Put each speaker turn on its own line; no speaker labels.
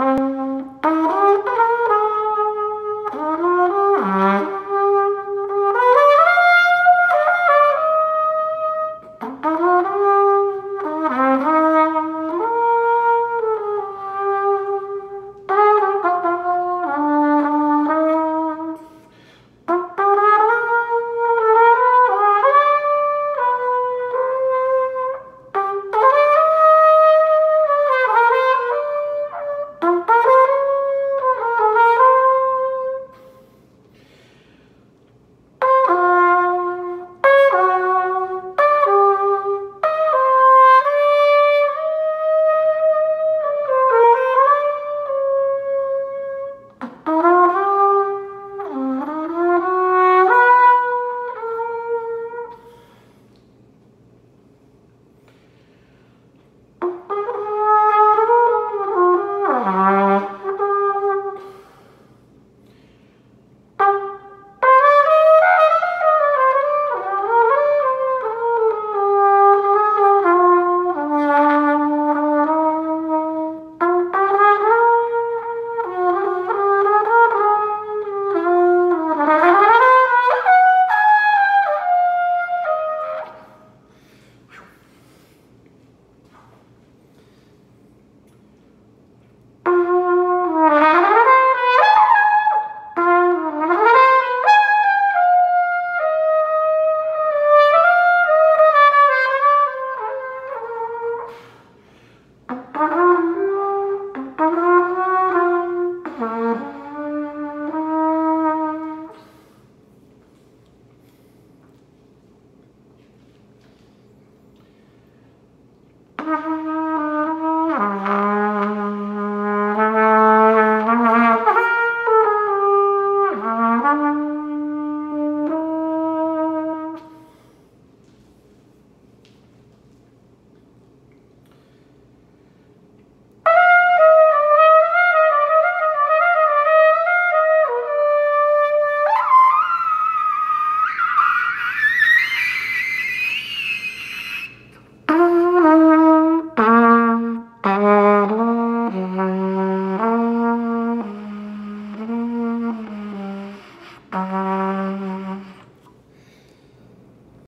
Um. 啊啊啊 Uh... huh